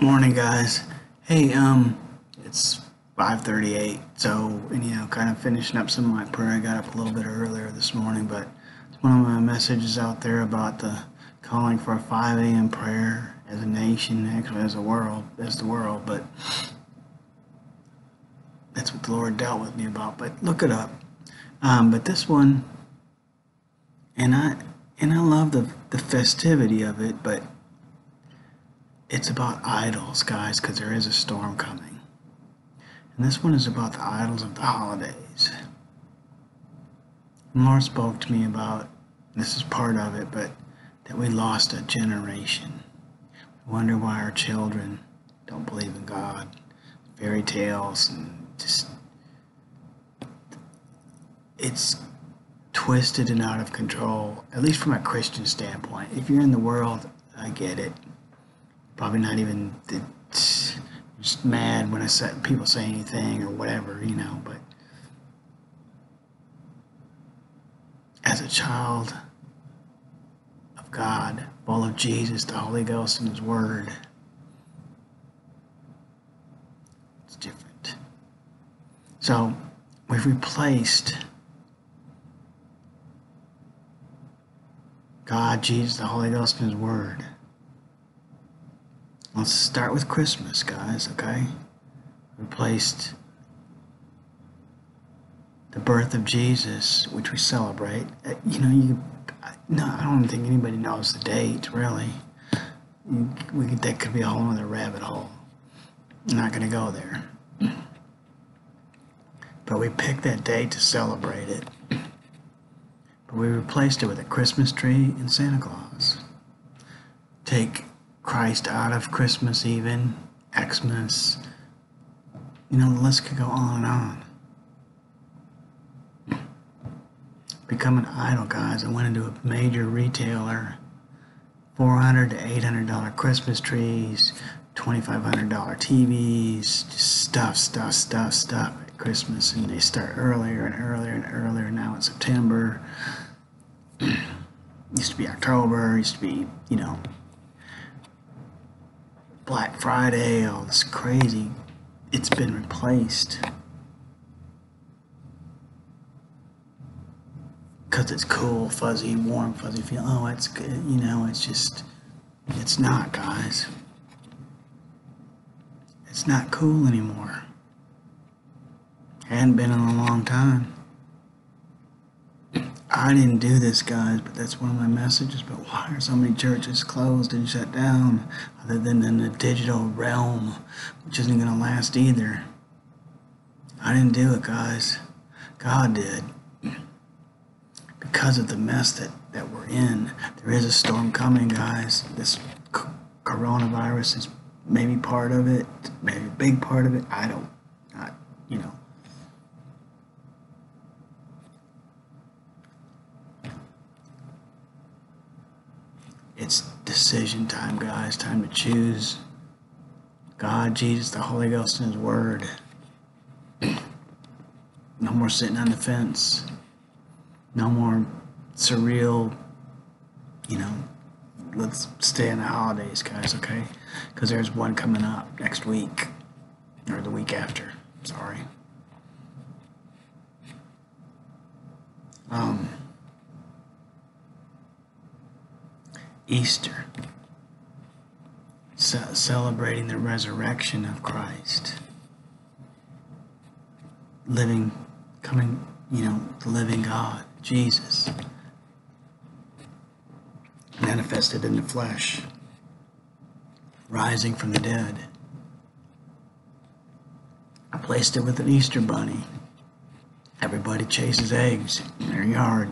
Morning, guys. Hey, um, it's 5:38, so you know, kind of finishing up some of my prayer. I got up a little bit earlier this morning, but it's one of my messages out there about the calling for a 5 a.m. prayer as a nation, actually as a world, as the world. But that's what the Lord dealt with me about. But look it up. Um, but this one, and I and I love the the festivity of it, but it's about idols, guys, because there is a storm coming. And this one is about the idols of the holidays. And Lord spoke to me about this is part of it, but that we lost a generation. We wonder why our children don't believe in God. Fairy tales and just it's twisted and out of control, at least from a Christian standpoint. If you're in the world, I get it probably not even just mad when I say, people say anything or whatever, you know. But as a child of God, full of Jesus, the Holy Ghost, and His Word, it's different. So we've replaced God, Jesus, the Holy Ghost, and His Word Let's start with Christmas, guys, okay? Replaced the birth of Jesus, which we celebrate. Uh, you know, you no, I don't think anybody knows the date, really. We could, that could be a whole other rabbit hole. I'm not going to go there. But we picked that date to celebrate it. But we replaced it with a Christmas tree and Santa Claus. Take Christ out of Christmas, even Xmas. You know, the list could go on and on. Become an idol, guys. I went into a major retailer. 400 to $800 Christmas trees, $2,500 TVs, stuff, stuff, stuff, stuff at Christmas. And they start earlier and earlier and earlier. Now it's September. used to be October, used to be, you know, Black Friday, all this crazy, it's been replaced. Because it's cool, fuzzy, warm, fuzzy feel. Oh, it's good. You know, it's just, it's not, guys. It's not cool anymore. Hadn't been in a long time. I didn't do this, guys, but that's one of my messages. But why are so many churches closed and shut down, other than in the digital realm, which isn't going to last either? I didn't do it, guys. God did. Because of the mess that, that we're in, there is a storm coming, guys. This coronavirus is maybe part of it, maybe a big part of it. I don't, I, you know. It's decision time, guys. Time to choose God, Jesus, the Holy Ghost, and His Word. No more sitting on the fence. No more surreal, you know, let's stay in the holidays, guys, okay? Because there's one coming up next week or the week after. Sorry. Um, Easter, celebrating the resurrection of Christ, living, coming, you know, the living God, Jesus, manifested in the flesh, rising from the dead. I placed it with an Easter bunny. Everybody chases eggs in their yard.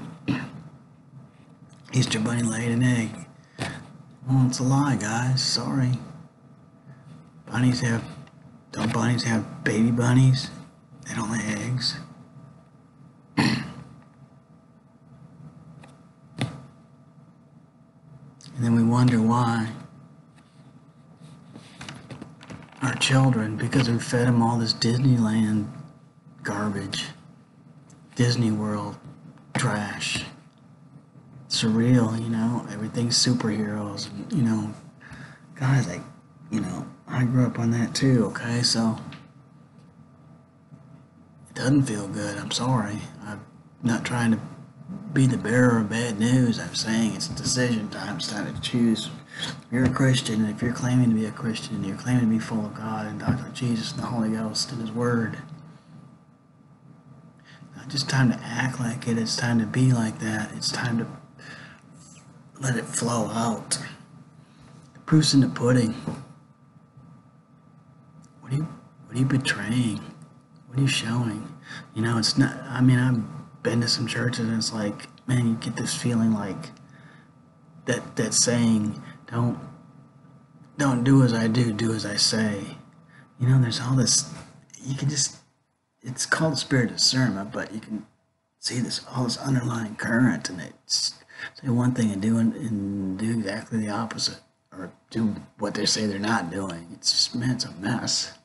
Easter bunny laid an egg. Well, it's a lie, guys. Sorry. Bunnies have. Don't bunnies have baby bunnies? They don't lay eggs. and then we wonder why our children, because we fed them all this Disneyland garbage, Disney World trash surreal, you know, everything's superheroes, you know. Guys, like, you know, I grew up on that too, okay? So it doesn't feel good. I'm sorry. I'm not trying to be the bearer of bad news. I'm saying it's decision time. It's time to choose. If you're a Christian, and if you're claiming to be a Christian, and you're claiming to be full of God and Dr. Jesus and the Holy Ghost and His Word, not just time to act like it. It's time to be like that. It's time to let it flow out. The proof's in the pudding. What are you betraying? What are you showing? You know, it's not I mean I've been to some churches and it's like, man, you get this feeling like that that saying, don't don't do as I do, do as I say. You know, there's all this you can just it's called spirit of discernment, but you can see this all this underlying current and it's say one thing and do and do exactly the opposite or do what they say they're not doing. It's just man, it's a mess.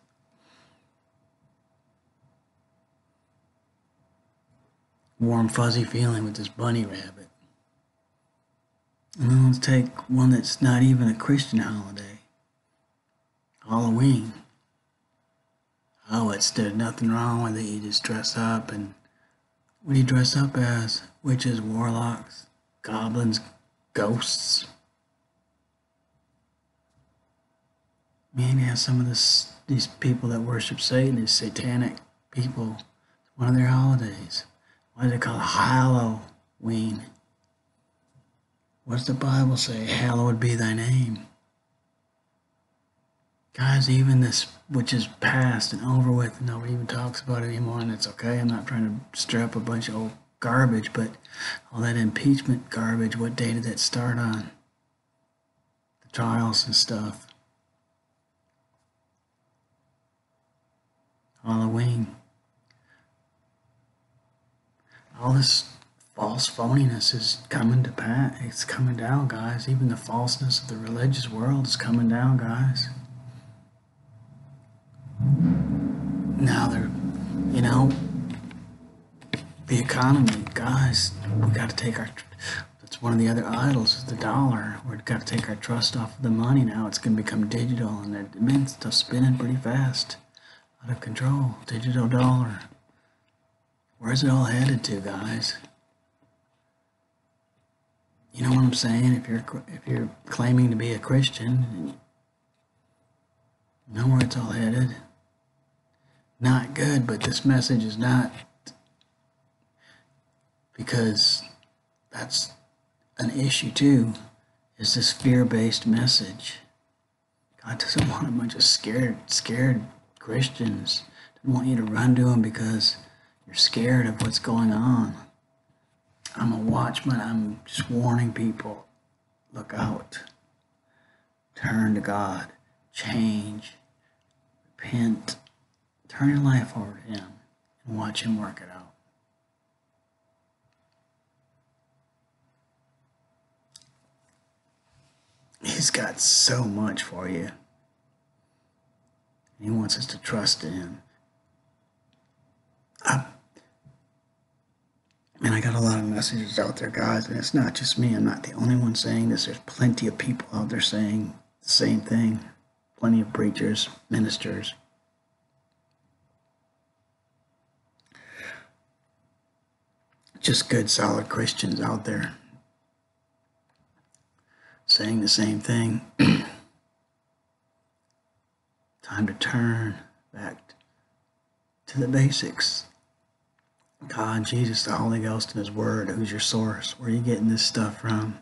Warm fuzzy feeling with this bunny rabbit. And let's take one that's not even a Christian holiday. Halloween. Oh, it's there's nothing wrong with it. You just dress up and what do you dress up as? Witches, warlocks, goblins, ghosts. Man, you have some of this these people that worship Satan, these satanic people. One of their holidays. Why do they call Halloween? What does the Bible say? Hallowed be thy name. Guys, even this, which is past and over with, and nobody even talks about it anymore, and it's okay. I'm not trying to stir up a bunch of old garbage, but all that impeachment garbage, what day did that start on? The trials and stuff. Halloween. All this false phoniness is coming to pass. It's coming down, guys. Even the falseness of the religious world is coming down, guys. Now they're, you know, the economy, guys. We got to take our. That's one of the other idols is the dollar. We've got to take our trust off of the money now. It's going to become digital, and it means stuff spinning pretty fast out of control. Digital dollar. Where's it all headed to, guys? You know what I'm saying? If you're if you're claiming to be a Christian, you know where it's all headed. Not good, but this message is not because that's an issue too. Is this fear-based message? God doesn't want a bunch of scared, scared Christians. Doesn't want you to run to Him because you're scared of what's going on. I'm a watchman. I'm just warning people. Look out. Turn to God. Change. Repent. Turn your life over to Him and watch Him work it out. He's got so much for you. He wants us to trust in Him. I, man, I got a lot of messages out there, guys, and it's not just me. I'm not the only one saying this. There's plenty of people out there saying the same thing. Plenty of preachers, ministers. Just good, solid Christians out there saying the same thing. Time to turn back to the basics. God, Jesus, the Holy Ghost, and His Word. Who's your source? Where are you getting this stuff from?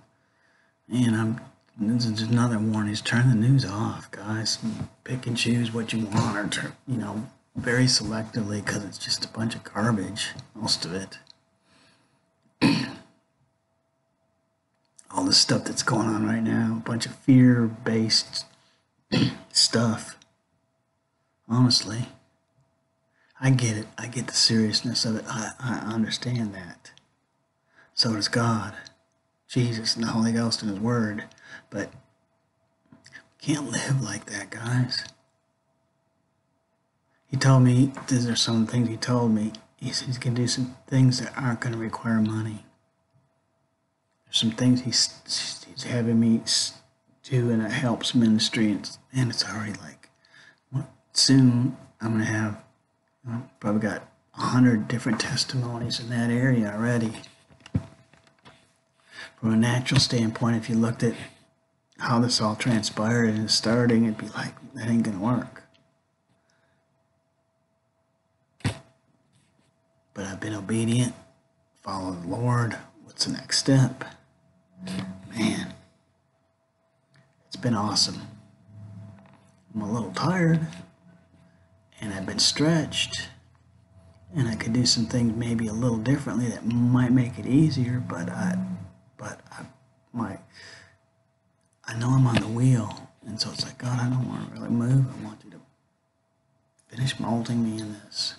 And I'm. This is another warning. Is turn the news off, guys. Pick and choose what you want, or turn, you know, very selectively, because it's just a bunch of garbage. Most of it. all the stuff that's going on right now, a bunch of fear based stuff. Honestly, I get it. I get the seriousness of it. I, I understand that. So does God, Jesus, and the Holy Ghost and His Word. But we can't live like that, guys. He told me, these are some things he told me. He said he's going to do some things that aren't going to require money There's some things he's, he's having me do and it helps ministry. And it's, and it's already like well, soon I'm gonna have well, probably got a hundred different testimonies in that area already. From a natural standpoint, if you looked at how this all transpired and is starting, it'd be like that ain't gonna work. But I've been obedient, followed the Lord. What's the next step? Man, it's been awesome. I'm a little tired, and I've been stretched, and I could do some things maybe a little differently that might make it easier. But I, but I, my, I know I'm on the wheel, and so it's like God, I don't want to really move. I want you to finish molding me in this.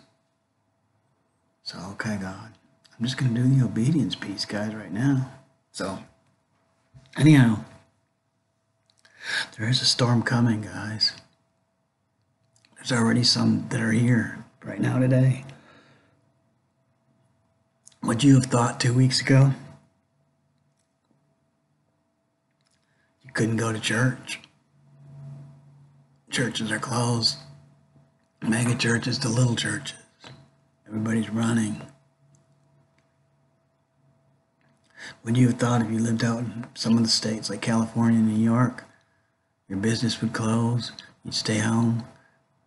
So okay, God, I'm just gonna do the obedience piece, guys, right now. So. Anyhow, there is a storm coming, guys. There's already some that are here right now today. Would you have thought two weeks ago? You couldn't go to church. Churches are closed. Mega churches to little churches. Everybody's running. Would you have thought if you lived out in some of the states like California and New York, your business would close, you'd stay home,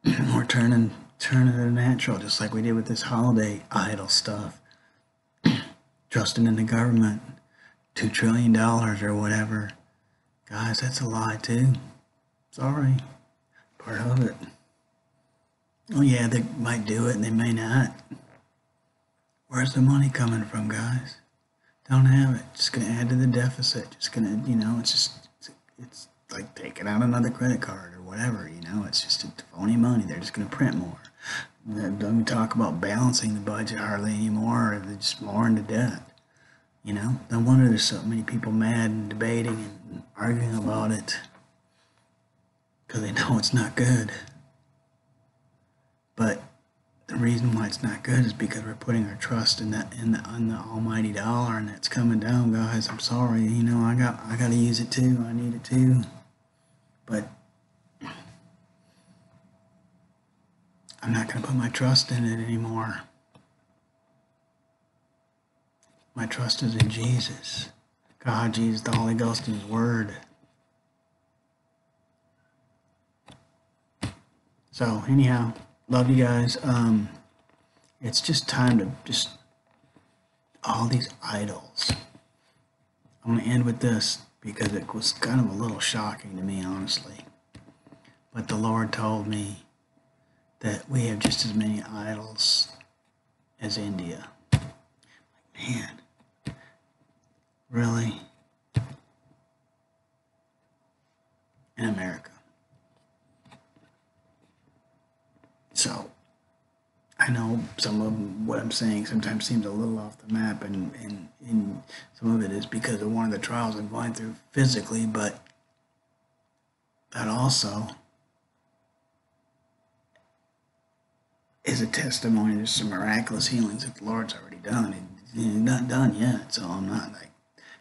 or turn turning turn it natural, just like we did with this holiday idol stuff. Trusting in the government, two trillion dollars or whatever. Guys, that's a lie too. Sorry. Part of it. Oh yeah, they might do it and they may not. Where's the money coming from, guys? Don't have it. Just gonna add to the deficit. Just gonna, you know, it's just, it's, it's like taking out another credit card or whatever. You know, it's just phony money. They're just gonna print more. Don't even talk about balancing the budget hardly anymore. Or they're just more into debt. You know, no wonder there's so many people mad and debating and arguing about it because they know it's not good. But the reason why it's not good is because we're putting our trust in that in the on the almighty dollar and it's coming down guys i'm sorry you know i got i got to use it too i need it too but i'm not going to put my trust in it anymore my trust is in jesus god jesus the holy ghost and his word so anyhow love you guys. Um, it's just time to just all these idols. I'm gonna end with this because it was kind of a little shocking to me, honestly. But the Lord told me that we have just as many idols as India. Man, really? In America. So I know some of what I'm saying sometimes seems a little off the map, and, and, and some of it is because of one of the trials I'm going through physically, but that also is a testimony. There's some miraculous healings that the Lord's already done. It's not done yet, so I'm not like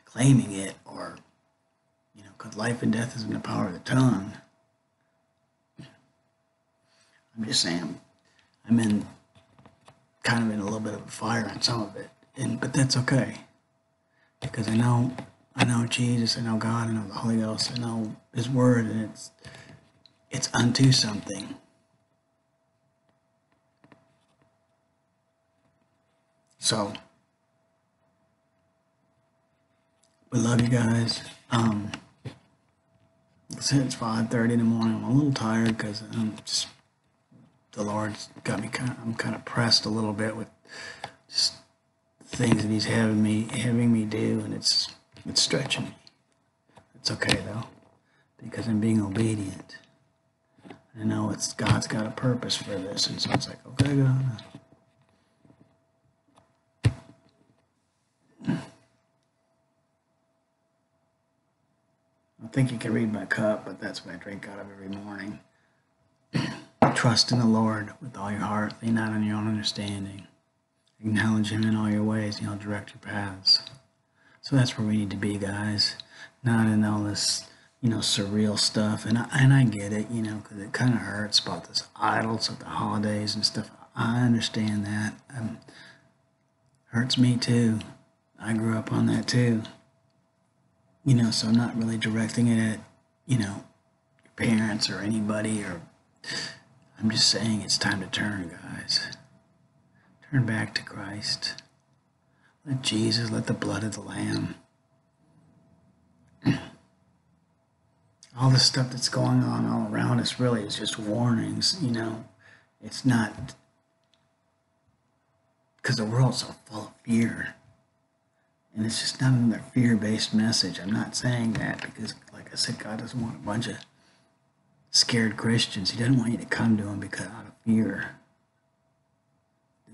claiming it or, you know, because life and death is in the power of the tongue. I'm just saying, I'm in kind of in a little bit of a fire on some of it, and but that's okay because I know I know Jesus, I know God, I know the Holy Ghost, I know His Word, and it's it's unto something. So we love you guys. Um, it's 5:30 in the morning. I'm a little tired because I'm just the Lord's got me kind of, I'm kind of pressed a little bit with just things that He's having me having me do, and it's it's stretching me. It's okay though, because I'm being obedient. I know it's God's got a purpose for this, and so it's like, okay, God. I think you can read my cup, but that's what I drink out of every morning. Trust in the Lord with all your heart. Lean not on your own understanding. Acknowledge Him in all your ways, and He'll direct your paths. So that's where we need to be, guys. Not in all this, you know, surreal stuff, and I, and I get it, you know, because it kind of hurts about this idols of the holidays and stuff. I understand that. Um, hurts me too. I grew up on that too. You know, so I'm not really directing it at, you know, parents or anybody, or I'm just saying it's time to turn, guys. Turn back to Christ. Let Jesus, let the blood of the Lamb all the stuff that's going on all around us really is just warnings, you know. It's not because the world's so full of fear. And it's just not another fear based message. I'm not saying that because, like I said, God doesn't want a bunch of scared Christians. He doesn't want you to come to Him because out of fear.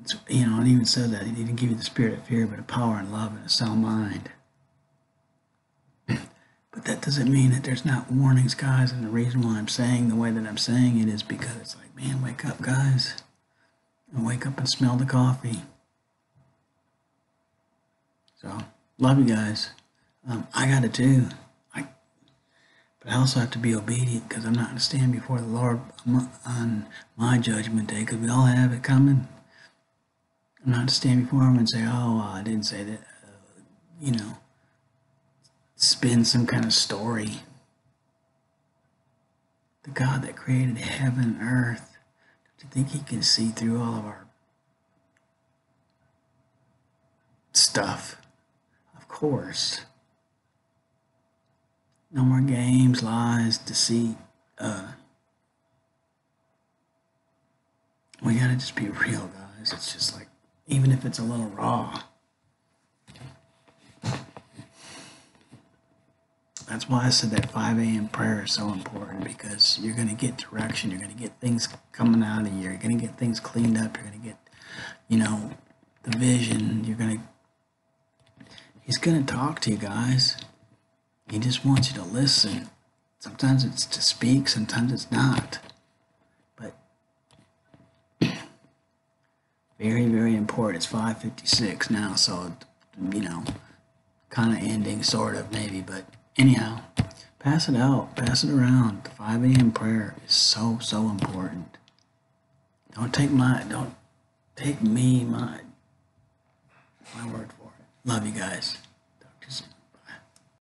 It's, you know, and even said that He didn't give you the spirit of fear, but a power and love and a sound mind. But that doesn't mean that there's not warnings, guys. And the reason why I'm saying the way that I'm saying it is because it's like, man, wake up, guys. And wake up and smell the coffee. So, love you guys. Um, I got it too. But I also have to be obedient because I'm not going to stand before the Lord on my judgment day because we all have it coming. I'm not to stand before Him and say, oh, I didn't say that, uh, you know spin some kind of story. The God that created heaven and earth, do you think He can see through all of our stuff? Of course. No more games, lies, deceit. Uh, we gotta just be real, guys. It's just like, even if it's a little raw. That's why I said that 5 a.m. prayer is so important because you're going to get direction. You're going to get things coming out of you. You're going to get things cleaned up. You're going to get, you know, the vision. You're going to, he's going to talk to you guys. He just wants you to listen. Sometimes it's to speak, sometimes it's not. But very, very important. It's 556 now, so, you know, kind of ending, sort of, maybe, but anyhow, pass it out, pass it around. The 5 a.m. prayer is so, so important. Don't take my, don't take me, my, my word for it. Love you guys.